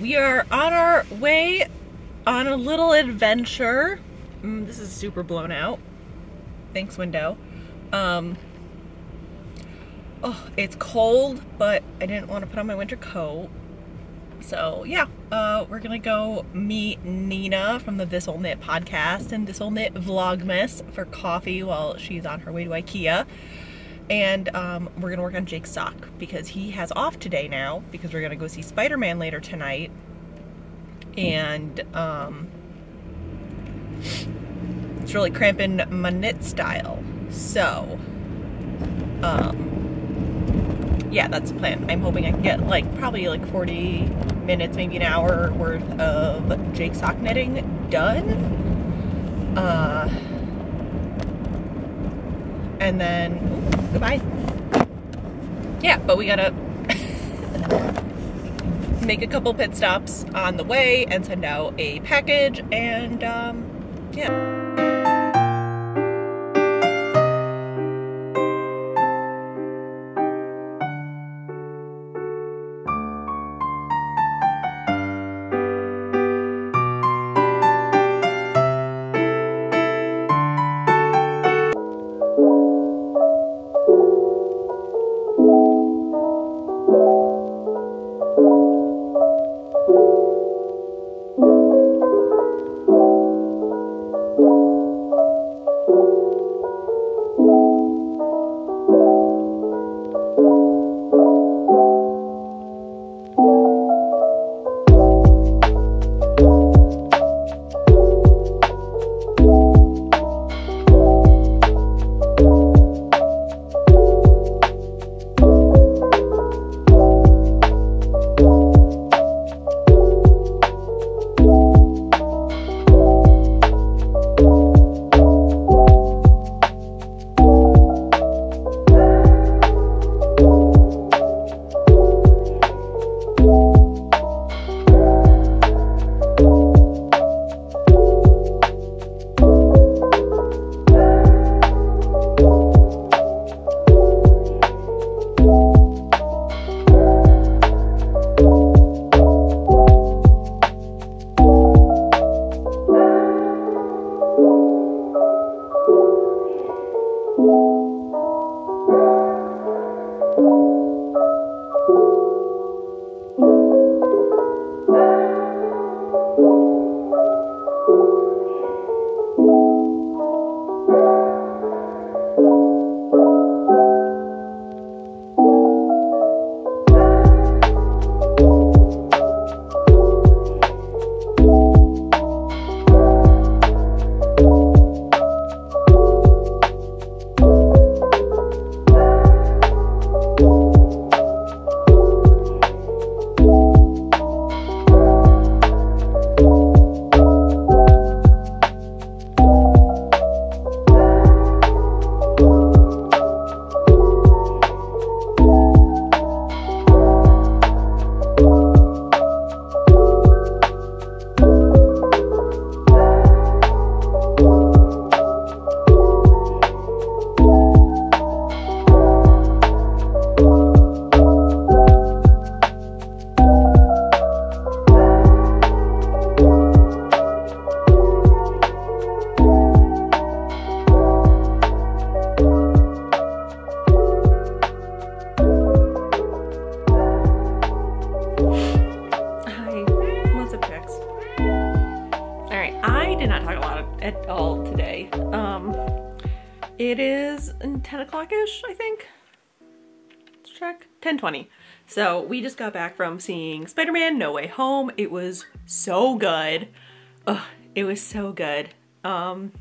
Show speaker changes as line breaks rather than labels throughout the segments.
we are on our way on a little adventure. Mm, this is super blown out. Thanks, window. Um, oh, it's cold, but I didn't want to put on my winter coat. So yeah, uh, we're gonna go meet Nina from the This Old Knit podcast and This Old Knit Vlogmas for coffee while she's on her way to IKEA. And um, we're gonna work on Jake's sock because he has off today now because we're gonna go see Spider-Man later tonight. And um, it's really cramping my knit style. So, um, yeah, that's the plan. I'm hoping I can get like probably like 40 minutes, maybe an hour worth of Jake sock knitting done. Uh, and then, goodbye. Yeah, but we gotta make a couple pit stops on the way and send out a package and, um, yeah. It is 10 o'clock ish, I think. Let's check. 10:20. So we just got back from seeing Spider-Man: No Way Home. It was so good. Ugh, it was so good. Um,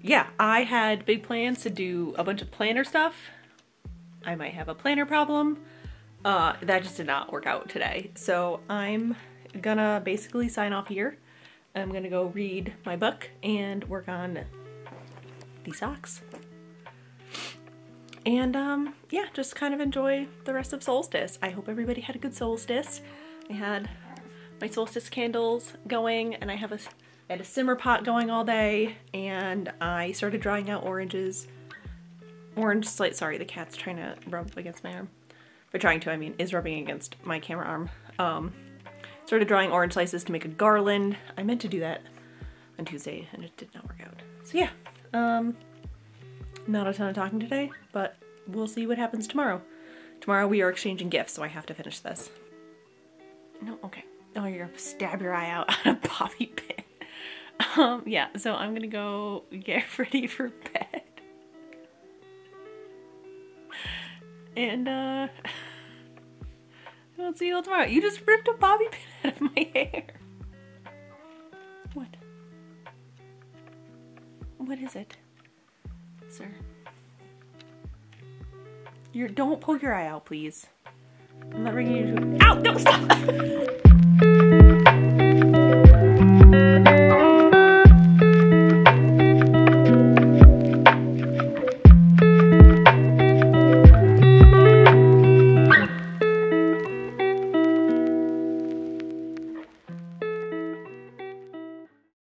yeah, I had big plans to do a bunch of planner stuff. I might have a planner problem. Uh, that just did not work out today. So I'm gonna basically sign off here. I'm gonna go read my book and work on socks. And um, yeah, just kind of enjoy the rest of Solstice. I hope everybody had a good Solstice. I had my Solstice candles going and I have a, I had a simmer pot going all day and I started drying out oranges. Orange slate, sorry, the cat's trying to rub against my arm by trying to, I mean, is rubbing against my camera arm. Um, Started drawing orange slices to make a garland. I meant to do that on Tuesday and it did not work out. So yeah, um, not a ton of talking today, but we'll see what happens tomorrow. Tomorrow we are exchanging gifts, so I have to finish this. No, okay. Oh, you're gonna stab your eye out on a bobby pin. Um, yeah, so I'm gonna go get ready for bed. And, uh, I'll see you all tomorrow. You just ripped a bobby pin out of my hair. What is it? Sir? You're, don't poke your eye out, please. I'm not bringing you to- OW! Don't stop!